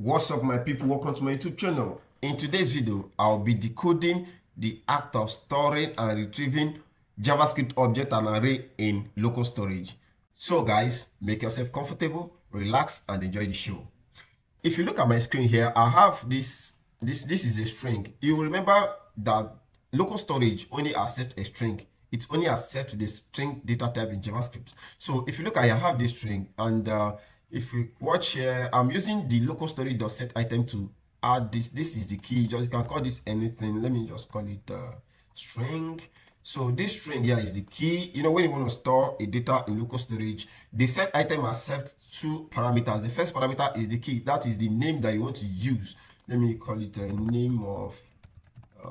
What's up my people, welcome to my YouTube channel. In today's video, I'll be decoding the act of storing and retrieving JavaScript object and array in local storage. So guys, make yourself comfortable, relax and enjoy the show. If you look at my screen here, I have this, this, this is a string. You remember that local storage only accepts a string. It only accepts the string data type in JavaScript. So if you look, at, I have this string and uh, if you watch here, I'm using the local storage set item to add this. This is the key. Just you can call this anything. Let me just call it uh, string. So this string here is the key. You know, when you want to store a data in local storage, the set item accepts two parameters. The first parameter is the key. That is the name that you want to use. Let me call it a name of uh,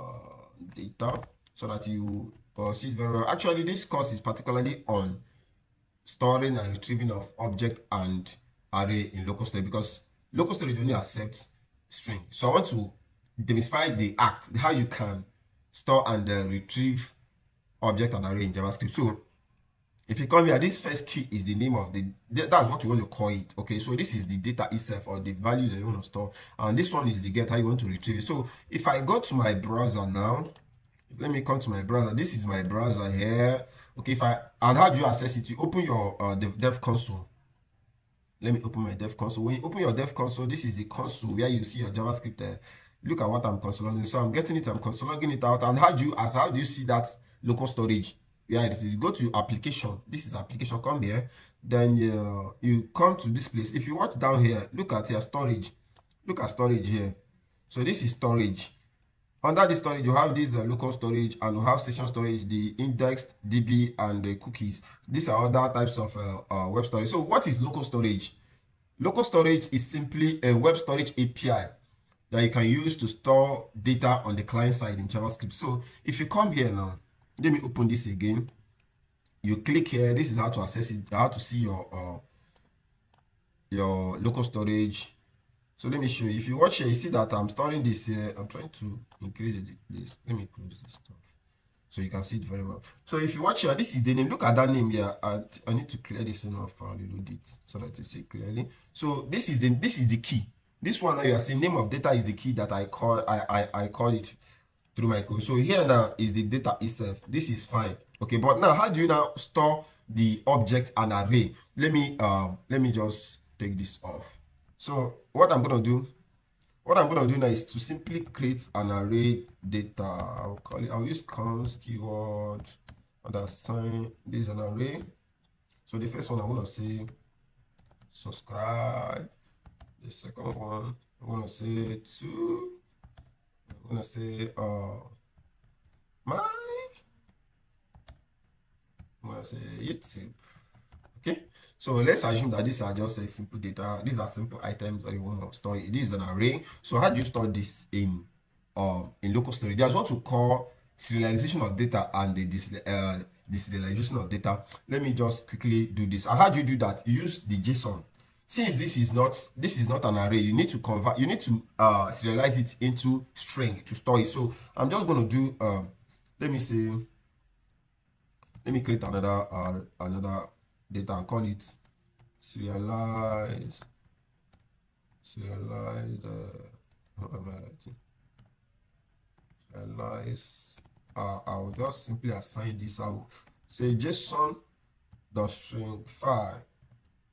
data so that you uh, see it very well. Actually, this course is particularly on storing and retrieving of object and array in local storage because local storage only accepts string. So I want to demystify the act, how you can store and uh, retrieve object and array in JavaScript. So if you come here, this first key is the name of the, that's what you want to call it. Okay, so this is the data itself or the value that you want to store. And this one is the get, how you want to retrieve it. So if I go to my browser now, let me come to my browser. This is my browser here. Okay, if I, and how do you access it? You open your uh, dev, dev console let me open my dev console. When you open your dev console this is the console where you see your javascript there look at what i'm console so i'm getting it i'm console logging it out. And how do you as how do you see that local storage? Yeah it is go to application. This is application come here. Then uh, you come to this place. If you watch down here look at your storage. Look at storage here. So this is storage under the storage you have this uh, local storage and you have session storage the indexed db and the cookies. These are other types of uh, uh, web storage. So what is local storage? Local storage is simply a web storage api that you can use to store data on the client side in javascript. So if you come here now let me open this again. You click here this is how to access it how to see your uh, your local storage so let me show you. If you watch here, you see that I'm storing this here. I'm trying to increase this. Let me close this stuff so you can see it very well. So if you watch here, this is the name. Look at that name here. I, I need to clear this enough. I'll reload it so that you see clearly. So this is the this is the key. This one you are seeing name of data is the key that I call I I, I call it through my code. So here now is the data itself. This is fine. Okay, but now how do you now store the object and array? Let me um let me just take this off. So what I'm to do, what I'm to do now is to simply create an array data. I'll call it, I'll use cons keyword and assign this is an array. So the first one I'm to say subscribe. The second one I'm to say two. I'm to say uh my. I'm to say YouTube. Okay. So let's assume that these are just a simple data. These are simple items that you want to store. This is an array. So how do you store this in um in local storage? There's what we call serialization of data and the dis uh, deserialization of data. Let me just quickly do this. And how do you do that? You use the JSON. Since this is not this is not an array, you need to convert. You need to uh, serialize it into string to store it. So I'm just going to do. Um, let me see. Let me create another uh, another data and call it serialize serialize uh, what am I writing serialize uh, I'll just simply assign this I'll say JSON dot string file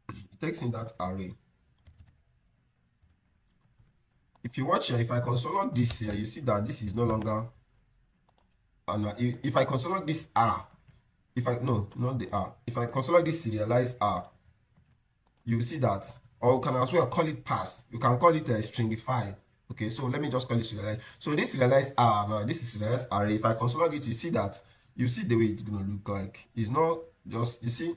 it takes in that array. If you watch here if I console this here you see that this is no longer and if I console this R if I no not the R if I consider this serialize R you see that or you can as well call it pass. You can call it a stringify. Okay so let me just call it serialize. So this serialize R now this is serialize array. If I it you see that you see the way it's gonna look like. It's not just you see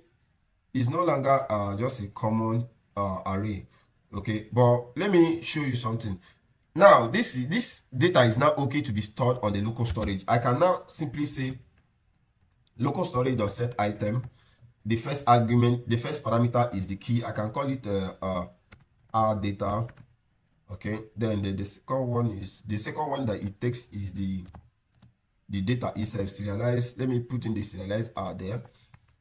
it's no longer uh, just a common uh, array. Okay but let me show you something. Now this this data is now okay to be stored on the local storage. I can now simply say local storage dot set item the first argument the first parameter is the key i can call it uh, uh our data okay then the, the second one is the second one that it takes is the the data itself serialized let me put in the serialized r there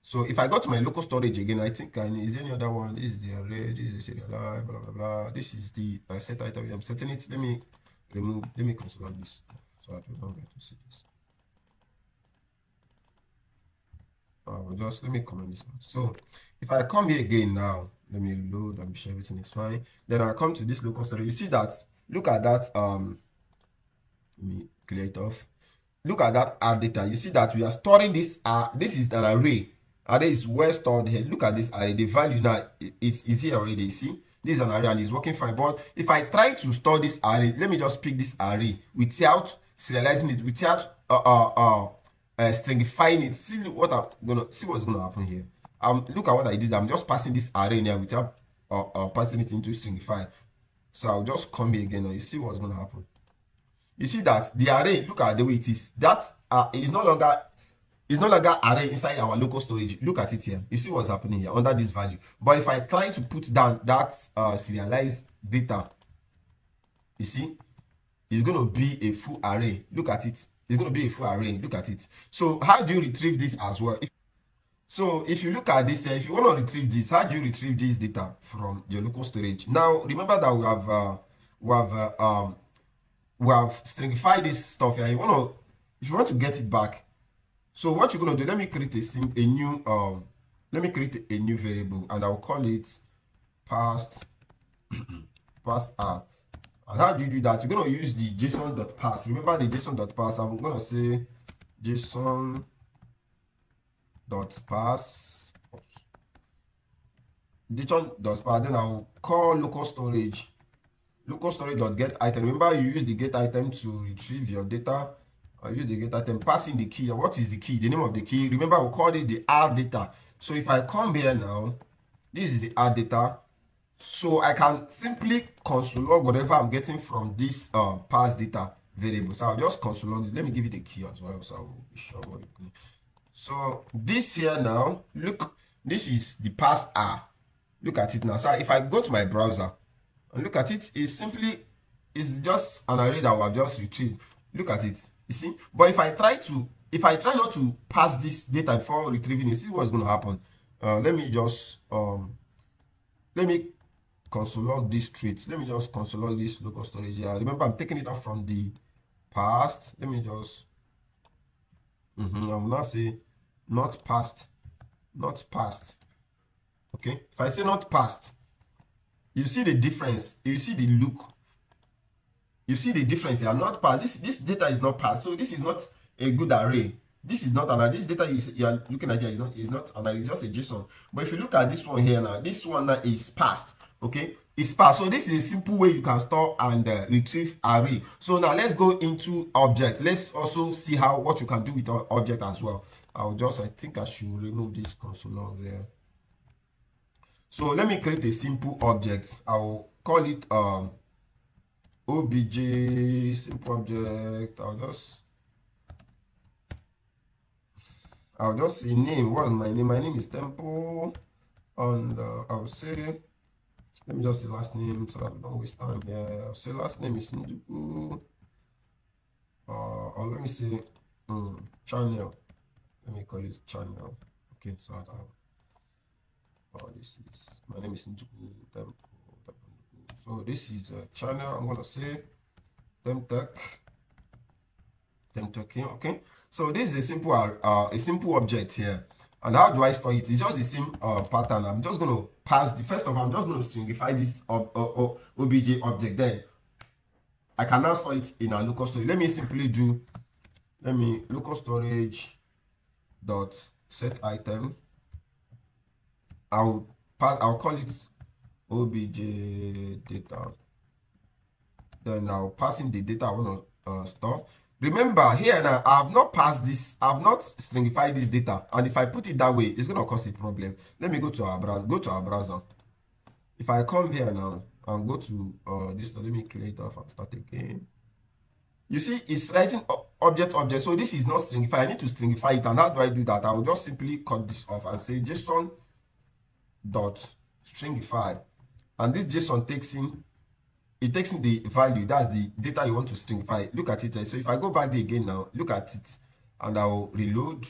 So if I go to my local storage again, I think need, is any other one? This is the array, this is the serial, blah, blah, blah. This is the uh, set item. I'm setting it. Let me remove, let me console this so I don't get to see this. I will just, let me comment this out. So if I come here again now, let me load, I'm sure everything is fine. Then I come to this local storage. You see that, look at that, um, let me clear it off. Look at that R data. You see that we are storing this, uh, this is an array array is well stored here look at this array the value now is, is here already you see this is an array and it's working fine but if i try to store this array let me just pick this array without serializing it without uh uh uh, uh stringifying it. See what i'm gonna see what's gonna happen here. Um look at what i did. I'm just passing this array here without uh, uh passing it into stringify. So i'll just come here again now. You see what's gonna happen. You see that the array look at the way it is. That uh, is no longer it's no longer array inside our local storage. Look at it here. You see what's happening here under this value. But if i try to put down that uh, serialized data you see it's to be a full array. Look at it it's going to be a full array look at it. So how do you retrieve this as well? If, so if you look at this if you want to retrieve this how do you retrieve this data from your local storage? Now remember that we have uh, we have uh, um we have stringified this stuff here you want to if you want to get it back so what you're going to do, let me create a, a new, um, let me create a new variable and I'll call it past, past r. And how do you do that? You're going to use the json.pass. Remember the json.pass. I'm going to say json.pass. json.pass. Then I'll call local storage. Local storage.get item. Remember you use the get item to retrieve your data I use the get item, passing the key. What is the key? The name of the key. Remember, we called it the R data. So if I come here now, this is the R data. So I can simply console log whatever I'm getting from this uh, pass data variable. So I'll just console log this. Let me give you the key as well. So I will be sure what it So this here now, look, this is the past R. Look at it now. So if I go to my browser and look at it, it's simply, it's just an array that have just retrieved. Look at it you see but if i try to if i try not to pass this data before retrieving it see what's going to happen uh, let me just um let me console log this traits. Let me just console log this local storage here remember i'm taking it up from the past. Let me just mm -hmm, i will not say not past not past. Okay? If i say not past you see the difference. You see the look. You see the difference. Here not past, this this data is not past, so this is not a good array. This is not an this data you, you are looking at here is not is not an it's just a json. But if you look at this one here now this one now is passed okay? It's passed so this is a simple way you can store and uh, retrieve array. So now let's go into object. Let's also see how what you can do with object as well. I'll just i think i should remove this console log there. So let me create a simple object. I'll call it um obj simple object. I'll just i'll just say name. What's my name? My name is temple. And uh, i'll say let me just say last name so that I don't waste time i'll say last name is Ndukwu. uh or let me say um, channel. Let me call it channel. Okay so that oh this is my name is Ndukwu so this is a channel i'm gonna say temtech temtech okay? So this is a simple uh, a simple object here and how do i store it? It's just the same uh, pattern. I'm just to pass the first of all i'm just to stringify this ob obj object then. I can now store it in a local storage. Let me simply do let me local storage dot set item. I'll pass i'll call it obj data. Then i'll pass in the data i want to uh, store remember here now i have not passed this i have not stringified this data. And if i put it that way it's going to cause a problem. Let me go to our browser go to our browser. If i come here now and go to uh this let me clear it off and start again. You see it's writing object object. So this is not stringify i need to stringify it. And how do i do that? I will just simply cut this off and say json dot stringify. And this JSON takes in it takes the value that's the data you want to stringify look at it so if I go back there again now look at it and I'll reload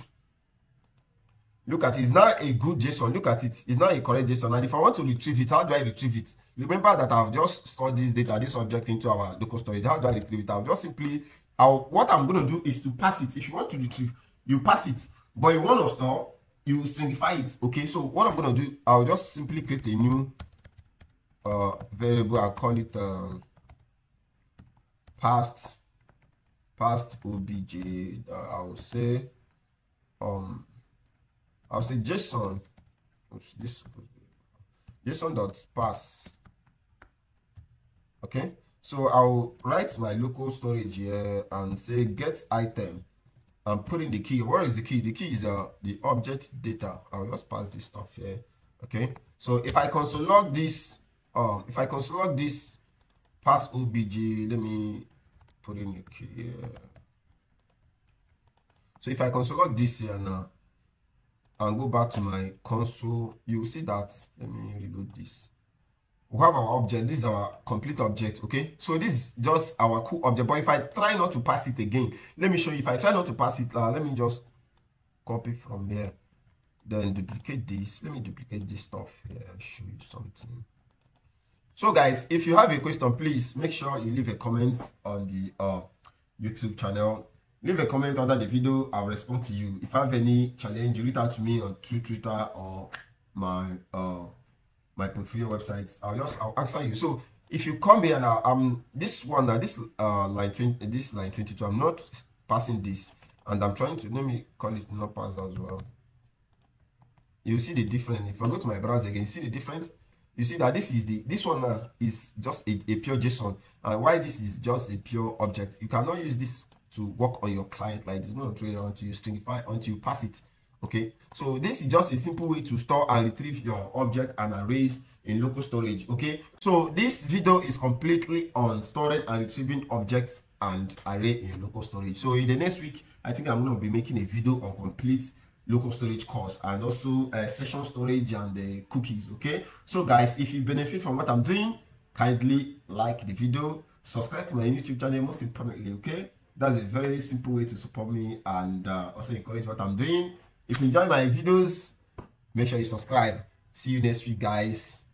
look at it. It's not a good JSON. Look at it. It's not a correct JSON. And if I want to retrieve it, how do I retrieve it? Remember that I've just stored this data, this object into our local storage. How do I retrieve it? I'll just simply, I'll, what I'm going to do is to pass it. If you want to retrieve, you pass it. But you want to store, you stringify it. Okay, so what I'm going to do, I'll just simply create a new variable. I'll call it uh, past past obj. Uh, I'll say um I'll say JSON. This JSON dot pass. Okay, so I'll write my local storage here and say get item and put in the key. Where is the key? The key is uh, the object data. I'll just pass this stuff here. Okay, so if I console log this, um, if I log this pass obj, let me put in here. So if I log this here now and go back to my console, you will see that, let me reload this. We have our object, this is our complete object, okay? So this is just our cool object, but if I try not to pass it again, let me show you, if I try not to pass it, uh, let me just copy from there, then duplicate this, let me duplicate this stuff here, I'll show you something. So guys, if you have a question, please make sure you leave a comment on the uh, YouTube channel. Leave a comment under the video i'll respond to you. If i have any challenge you reach out to me on twitter or my uh my portfolio websites. I'll just i'll answer you. So if you come here now um this one now this uh line 20 this line 22 i'm not passing this. And i'm trying to let me call it not pass as well. You see the difference. If i go to my browser again see the difference you see that this is the this one now is just a, a pure json and why this is just a pure object you cannot use this to work on your client like this. No trade until you stringify until you pass it. Okay, so this is just a simple way to store and retrieve your object and arrays in local storage. Okay, so this video is completely on storing and retrieving objects and array in local storage. So in the next week, I think I'm going to be making a video on complete local storage course and also uh, session storage and the cookies okay? So guys if you benefit from what i'm doing kindly like the video subscribe to my youtube channel most importantly okay? That's a very simple way to support me and uh, also encourage what i'm doing. If you enjoy my videos make sure you subscribe. See you next week guys